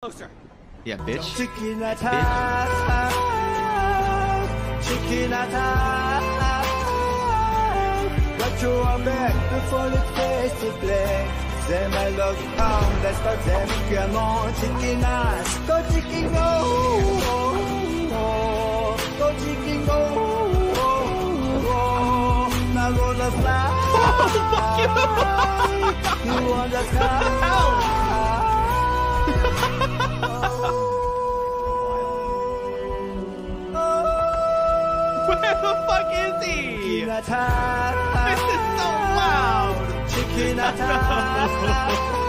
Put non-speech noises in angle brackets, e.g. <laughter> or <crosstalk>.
Closer. Yeah, bitch. Chicken attack. Chicken attack. Got you on back before the face to play. Them I love pound, that's what them can on chicken ass. Go chicken go. Go chicken go. Now go the fly. You want the sky. <laughs> <laughs> the fuck is he? This is so loud. Chicken. <laughs>